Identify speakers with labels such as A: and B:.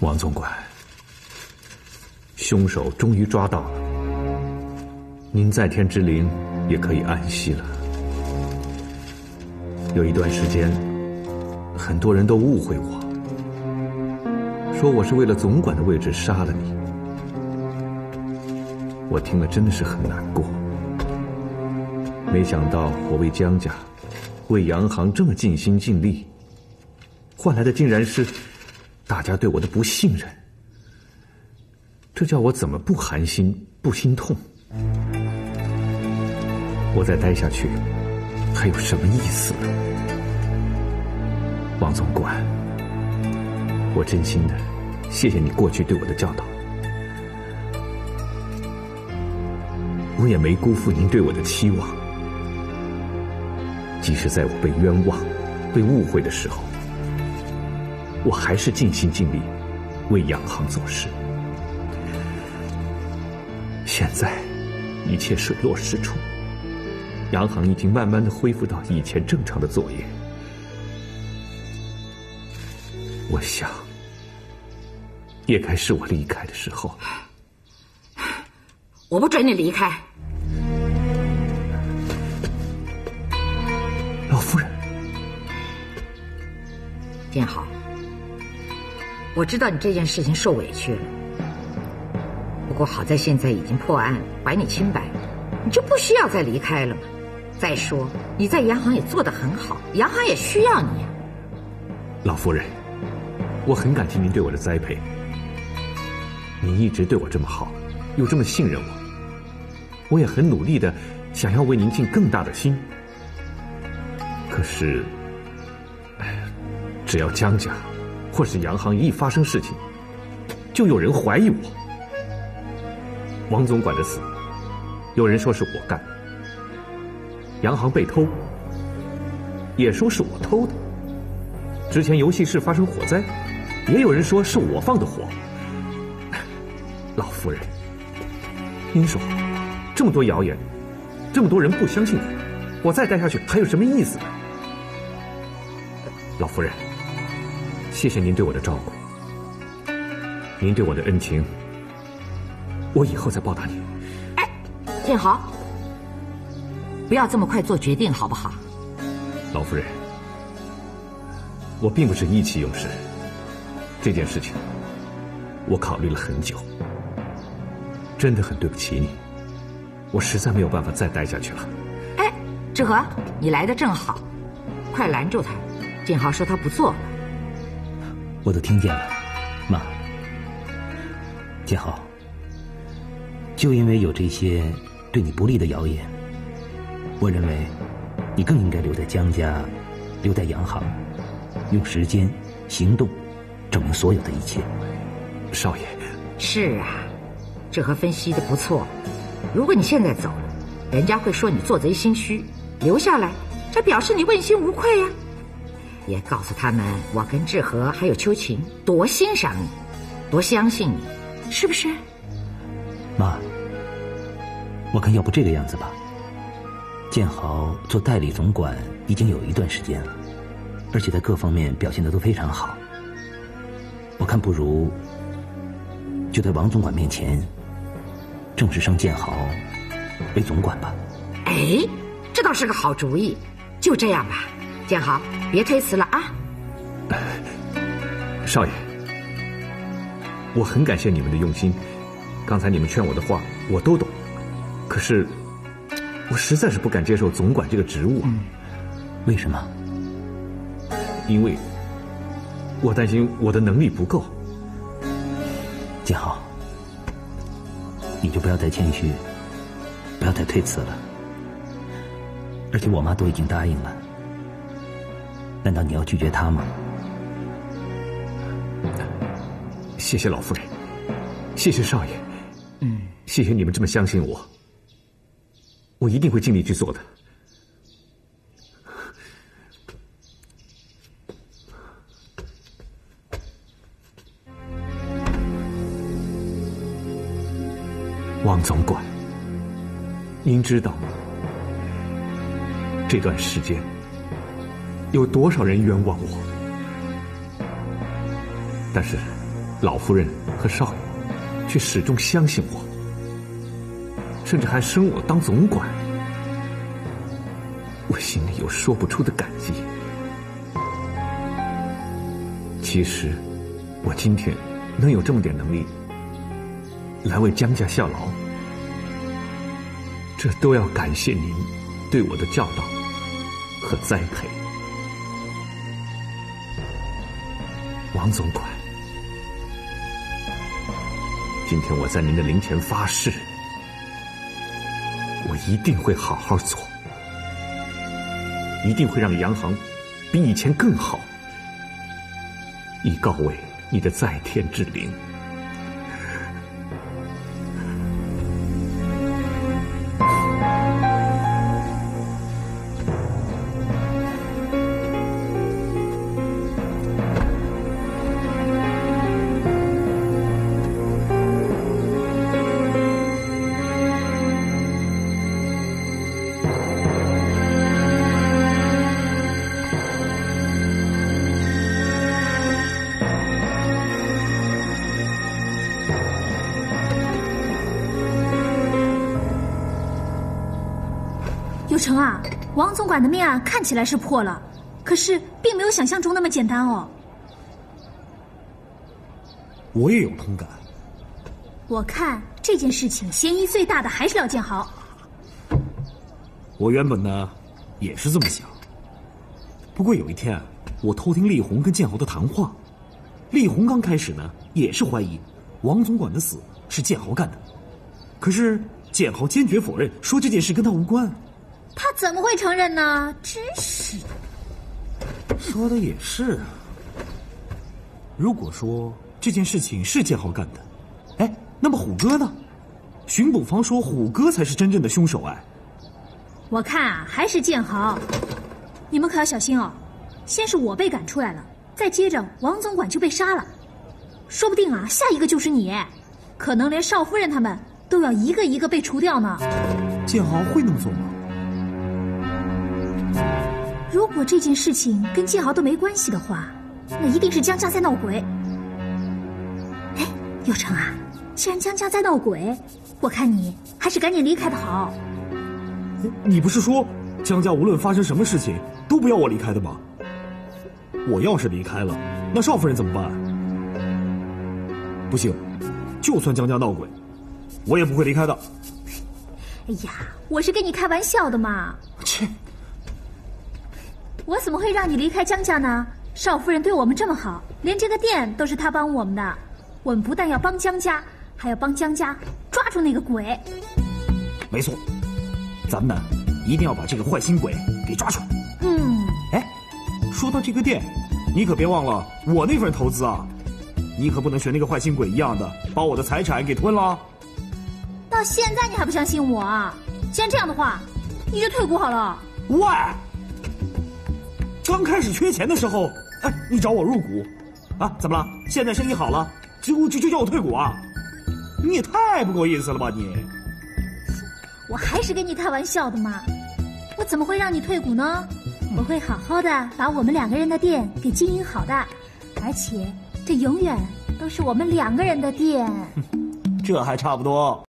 A: 王总管，凶手终于抓到了，您在天之灵也可以安息了。有一段时间，很多人都误会我，说我是为了总管的位置杀了你。我听了真的是很难过，没想到我为江家、为洋行这么尽心尽力，换来的竟然是……大家对我的不信任，这叫我怎么不寒心、不心痛？我再待下去还有什么意思呢？王总管，我真心的谢谢你过去对我的教导，我也没辜负您对我的期望。即使在我被冤枉、被误会的时候。我还是尽心尽力为洋行做事。现在一切水落石出，洋行已经慢慢的恢复到以前正常的作业。我想，也该是我离开的时候了。
B: 我不准你离开，
A: 老夫人，
B: 建好。我知道你这件事情受委屈了，不过好在现在已经破案，还你清白，你就不需要再离开了嘛。再说你在洋行也做得很好，洋行也需要你。
A: 老夫人，我很感激您对我的栽培，您一直对我这么好，又这么信任我，我也很努力的想要为您尽更大的心。可是，只要江家。或是洋行一发生事情，就有人怀疑我。王总管的死，有人说是我干；洋行被偷，也说是我偷的。之前游戏室发生火灾，也有人说是我放的火。老夫人，您说，这么多谣言，这么多人不相信我，我再待下去还有什么意思呢？老夫人。谢谢您对我的照顾，您对我的恩情，我以后再报答您。
B: 哎，建豪，不要这么快做决定，好不好？
A: 老夫人，我并不是意气用事，这件事情我考虑了很久，真的很对不起你，我实在没有办法再待下去了。
B: 哎，志和，你来的正好，快拦住他！建豪说他不做了。
C: 我都听见了，妈，建豪，就因为有这些对你不利的谣言，我认为你更应该留在江家，留在洋行，用时间、行动证明所有的一切。
A: 少爷，
B: 是啊，这和分析的不错。如果你现在走，人家会说你做贼心虚；留下来，这表示你问心无愧呀。也告诉他们，我跟志和还有秋晴多欣赏你，多相信你，是不是？
C: 妈，我看要不这个样子吧。建豪做代理总管已经有一段时间了，而且在各方面表现的都非常好。我看不如就在王总管面前正式升建豪为总管吧。
B: 哎，这倒是个好主意，就这样吧。建豪，别推辞了啊！
A: 少爷，我很感谢你们的用心。刚才你们劝我的话，我都懂。可是，我实在是不敢接受总管这个职务啊。
C: 为什么？
A: 因为，我担心我的能力不够。
C: 建豪，你就不要再谦虚，不要再推辞了。而且我妈都已经答应了。难道你要拒绝他吗？
A: 谢谢老夫人，谢谢少爷，嗯，谢谢你们这么相信我，我一定会尽力去做的。王总管，您知道吗？这段时间。有多少人冤枉我？但是，老夫人和少爷却始终相信我，甚至还升我当总管，我心里有说不出的感激。其实，我今天能有这么点能力来为江家效劳，这都要感谢您对我的教导和栽培，王总管。今天我在您的灵前发誓，我一定会好好做，一定会让洋行比以前更好。以告慰你的在天之灵。
D: 成啊，王总管的命案看起来是破了，可是并没有想象中那么简单哦。
E: 我也有同感。
D: 我看这件事情嫌疑最大的还是廖建豪。
E: 我原本呢，也是这么想。不过有一天，我偷听丽红跟建豪的谈话，丽红刚开始呢，也是怀疑王总管的死是建豪干的，可是建豪坚决否认，说这件事跟他无关。
D: 他怎么会承认呢？真是
E: 的。说的也是啊。如果说这件事情是建豪干的，哎，那么虎哥呢？巡捕房说虎哥才是真正的凶手哎。
D: 我看啊，还是建豪。你们可要小心哦。先是我被赶出来了，再接着王总管就被杀了，说不定啊，下一个就是你，可能连少夫人他们都要一个一个被除掉呢。
E: 建豪会那么做吗？
D: 如果这件事情跟建豪都没关系的话，那一定是江家在闹鬼。哎，有成啊，既然江家在闹鬼，我看你还是赶紧离开的好。
E: 你不是说江家无论发生什么事情都不要我离开的吗？我要是离开了，那少夫人怎么办？不行，就算江家闹鬼，我也不会离开的。
D: 哎呀，我是跟你开玩笑的嘛。
E: 切。
D: 我怎么会让你离开江家呢？少夫人对我们这么好，连这个店都是她帮我们的。我们不但要帮江家，还要帮江家抓住那个鬼。
E: 没错，咱们呢一定要把这个坏心鬼给抓出来。
D: 嗯。
E: 哎，说到这个店，你可别忘了我那份投资啊！你可不能学那个坏心鬼一样的把我的财产给吞了。
D: 到现在你还不相信我？啊？既然这样的话，你就退股好了。
E: 喂。刚开始缺钱的时候，哎，你找我入股，啊，怎么了？现在生意好了，就就就叫我退股啊？你也太不够意思了吧你！
D: 我还是跟你开玩笑的嘛，我怎么会让你退股呢？我会好好的把我们两个人的店给经营好的，而且这永远都是我们两个人的店。
E: 这还差不多。